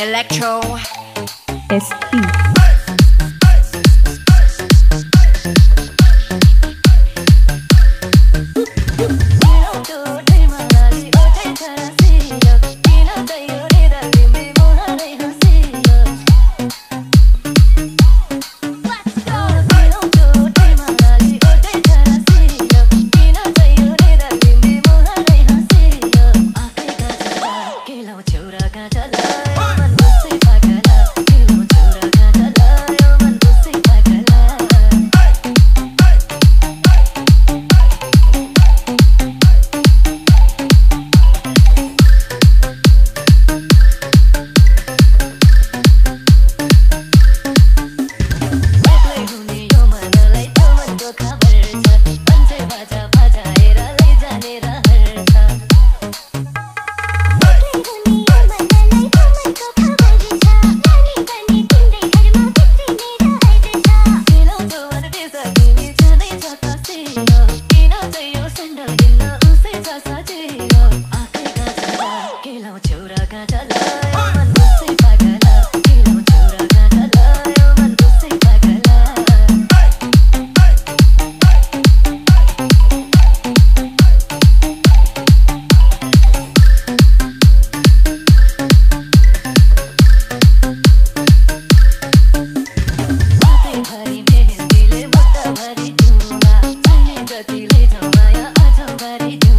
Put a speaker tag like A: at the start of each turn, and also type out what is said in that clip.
A: Electro.
B: SQ. but it